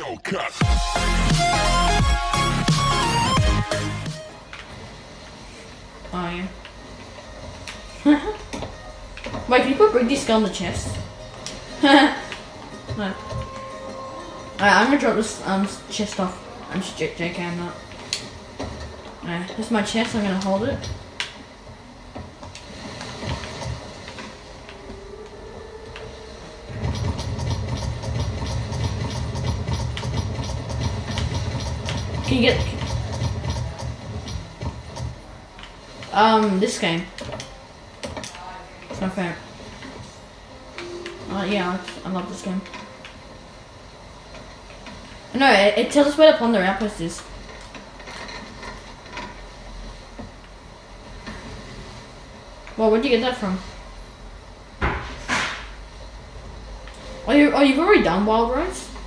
Oh yeah. Wait, can you put Briggsy skull on the chest? no. Alright, I'm gonna drop this um chest off. I'm just JK, I'm not. Alright, this is my chest, I'm gonna hold it. Can you get um this game? It's not fair. Uh, yeah, I love this game. No, it, it tells us where the Plunder Outpost is. Well, where'd you get that from? Oh, you, oh, you've already done Wild Rose?